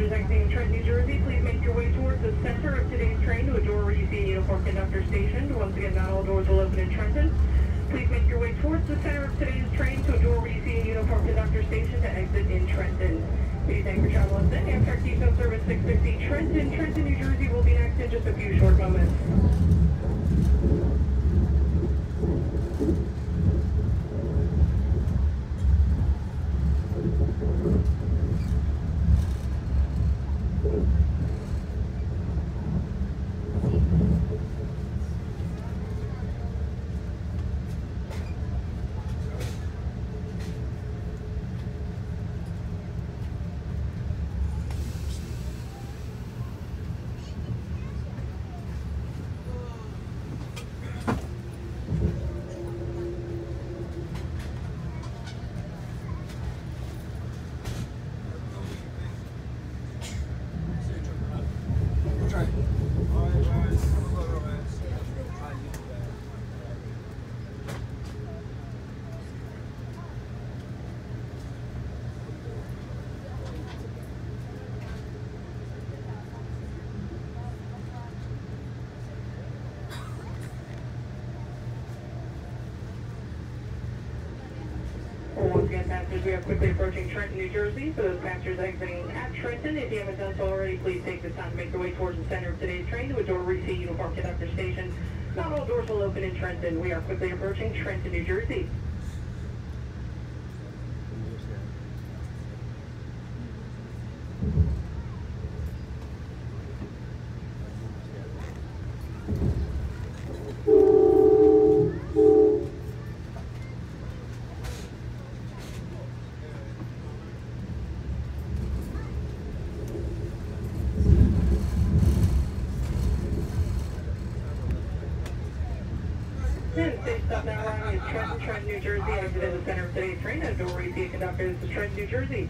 exiting Trenton, New Jersey, please make your way towards the center of today's train to a door where you see a uniform conductor stationed. Once again, not all doors will open in Trenton. Please make your way towards the center of today's train to a door where you see a uniform conductor stationed to exit in Trenton. Please thank for traveling with Amtrak Keystone Service 650 Trenton. Trenton, New Jersey will be next in just a few short moments. Once again, passengers, we are quickly approaching Trenton, New Jersey. For those passengers exiting at Trenton, if you haven't done so already, please take the time to make your way towards the center of today's train to a door see uniform conductor station. Not all doors will open in Trenton. We are quickly approaching Trenton, New Jersey. And safe stop now arriving at Trenton, Trenton, New Jersey. Exit in the center of today's train. At you see conductor. This is Trenton, New Jersey.